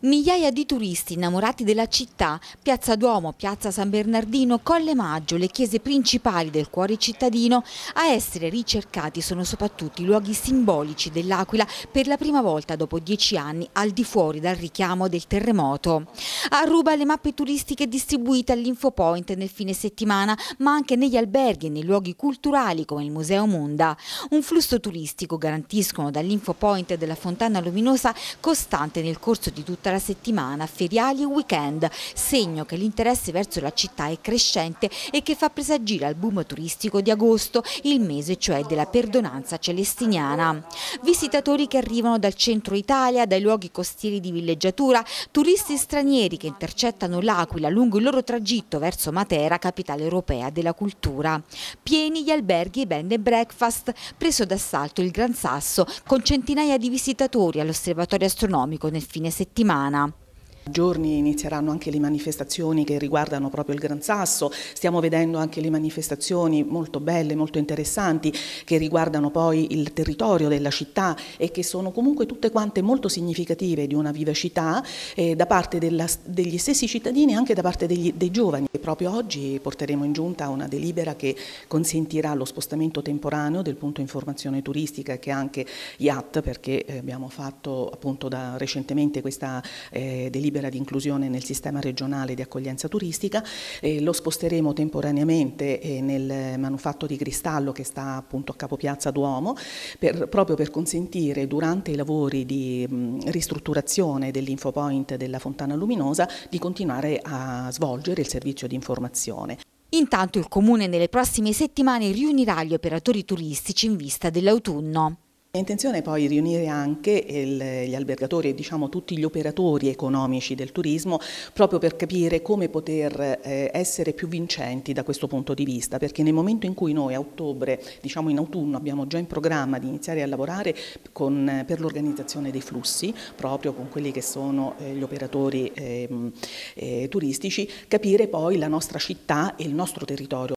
Migliaia di turisti innamorati della città, Piazza Duomo, Piazza San Bernardino, Colle Maggio, le chiese principali del cuore cittadino, a essere ricercati sono soprattutto i luoghi simbolici dell'Aquila per la prima volta dopo dieci anni al di fuori dal richiamo del terremoto. A Ruba le mappe turistiche distribuite all'Infopoint nel fine settimana, ma anche negli alberghi e nei luoghi culturali come il Museo Munda. Un flusso turistico garantiscono dall'Infopoint della Fontana Luminosa costante nel corso di tutta tutta la settimana, feriali e weekend, segno che l'interesse verso la città è crescente e che fa presagire al boom turistico di agosto, il mese cioè della perdonanza celestiniana. Visitatori che arrivano dal centro Italia, dai luoghi costieri di villeggiatura, turisti stranieri che intercettano l'Aquila lungo il loro tragitto verso Matera, capitale europea della cultura. Pieni gli alberghi e band and breakfast, preso d'assalto il Gran Sasso, con centinaia di visitatori all'osservatorio astronomico nel fine settimana settimana. Giorni inizieranno anche le manifestazioni che riguardano proprio il Gran Sasso, stiamo vedendo anche le manifestazioni molto belle, molto interessanti che riguardano poi il territorio della città e che sono comunque tutte quante molto significative di una vivacità eh, da parte della, degli stessi cittadini e anche da parte degli, dei giovani. E proprio oggi porteremo in giunta una delibera che consentirà lo spostamento temporaneo del punto informazione turistica che è anche IAT perché abbiamo fatto appunto da, recentemente questa eh, delibera delibera di inclusione nel sistema regionale di accoglienza turistica, eh, lo sposteremo temporaneamente eh, nel manufatto di cristallo che sta appunto a Capo Piazza Duomo, per, proprio per consentire durante i lavori di mh, ristrutturazione dell'infopoint della Fontana Luminosa di continuare a svolgere il servizio di informazione. Intanto il Comune nelle prossime settimane riunirà gli operatori turistici in vista dell'autunno. È intenzione poi riunire anche il, gli albergatori e diciamo, tutti gli operatori economici del turismo proprio per capire come poter eh, essere più vincenti da questo punto di vista, perché nel momento in cui noi a ottobre, diciamo in autunno, abbiamo già in programma di iniziare a lavorare con, per l'organizzazione dei flussi, proprio con quelli che sono eh, gli operatori eh, turistici, capire poi la nostra città e il nostro territorio